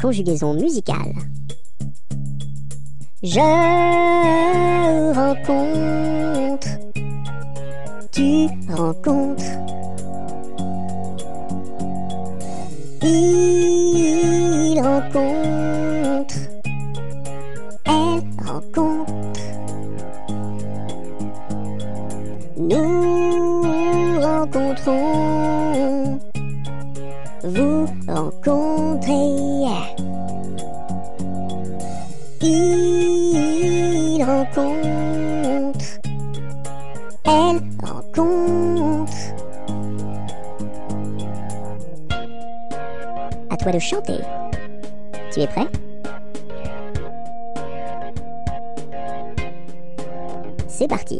conjugaison musicale. Je rencontre, tu rencontres, il rencontre, elle rencontre, nous rencontrons, vous rencontrez. Il rencontre, elle rencontre. À toi de chanter. Tu es prêt? C'est parti.